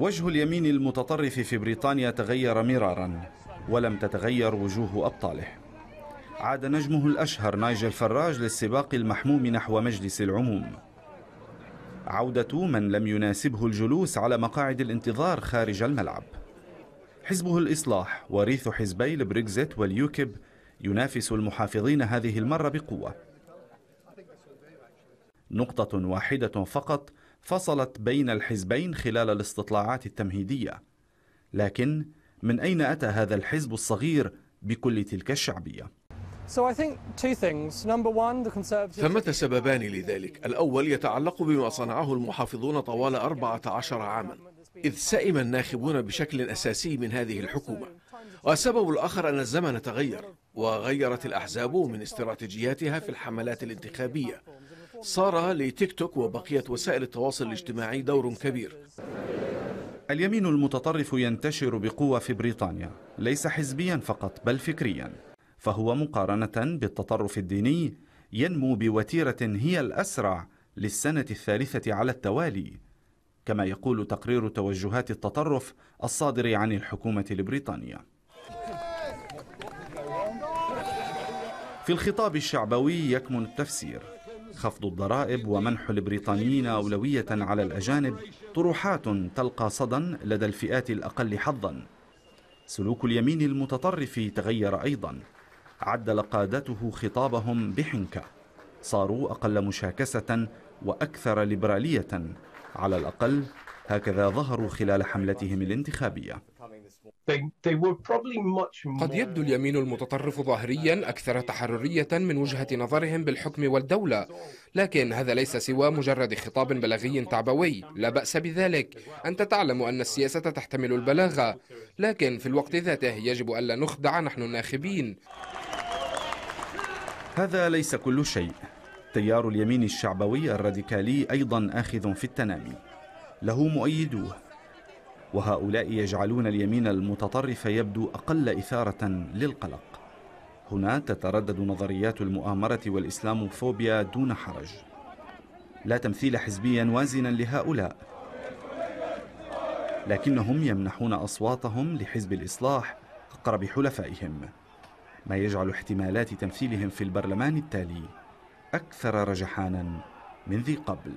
وجه اليمين المتطرف في بريطانيا تغير مرارا ولم تتغير وجوه أبطاله. عاد نجمه الأشهر نايجل فراج للسباق المحموم نحو مجلس العموم. عودة من لم يناسبه الجلوس على مقاعد الانتظار خارج الملعب. حزبه الإصلاح وريث حزبي البريكزيت واليوكيب ينافس المحافظين هذه المرة بقوة. نقطة واحدة فقط فصلت بين الحزبين خلال الاستطلاعات التمهيدية. لكن من أين أتى هذا الحزب الصغير بكل تلك الشعبية؟ ثمة سببان لذلك؟ الأول يتعلق بما صنعه المحافظون طوال 14 عاما إذ سئم الناخبون بشكل أساسي من هذه الحكومة. والسبب الآخر أن الزمن تغير وغيرت الأحزاب من استراتيجياتها في الحملات الانتخابية. صار لتيك توك وبقية وسائل التواصل الاجتماعي دور كبير. اليمين المتطرف ينتشر بقوة في بريطانيا ليس حزبيا فقط بل فكريا. فهو مقارنة بالتطرف الديني ينمو بوتيرة هي الأسرع للسنة الثالثة على التوالي. كما يقول تقرير توجهات التطرف الصادر عن الحكومة البريطانية في الخطاب الشعبوي يكمن التفسير. خفض الضرائب ومنح البريطانيين أولوية على الأجانب طروحات تلقى صدى لدى الفئات الأقل حظا. سلوك اليمين المتطرف تغير أيضا. عدل قادته خطابهم بحنكة. صاروا أقل مشاكسة وأكثر ليبرالية. على الأقل هكذا ظهروا خلال حملتهم الانتخابية. قد يبدو اليمين المتطرف ظاهريا أكثر تحررية من وجهة نظرهم بالحكم والدولة لكن هذا ليس سوى مجرد خطاب بلاغي تعبوي لا بأس بذلك. أنت تعلم أن السياسة تحتمل البلاغة لكن في الوقت ذاته يجب ألا نخدع نحن الناخبين. هذا ليس كل شيء. تيار اليمين الشعبوي الراديكالي أيضا آخذ في التنامي. له مؤيدوه. وهؤلاء يجعلون اليمين المتطرف يبدو أقل إثارة للقلق. هنا تتردد نظريات المؤامرة والإسلاموفوبيا دون حرج. لا تمثيل حزبيا وازنا لهؤلاء. لكنهم يمنحون أصواتهم لحزب الإصلاح أقرب حلفائهم ما يجعل احتمالات تمثيلهم في البرلمان التالي أكثر رجحانا من ذي قبل.